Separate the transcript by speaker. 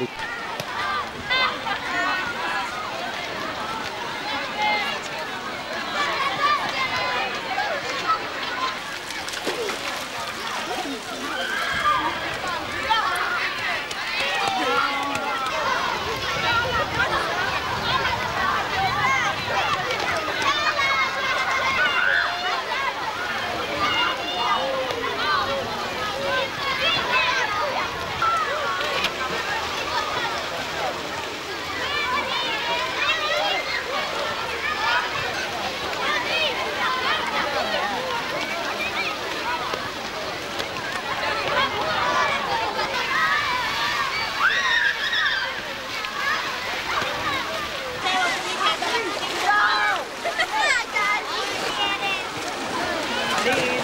Speaker 1: Absolut. Steve.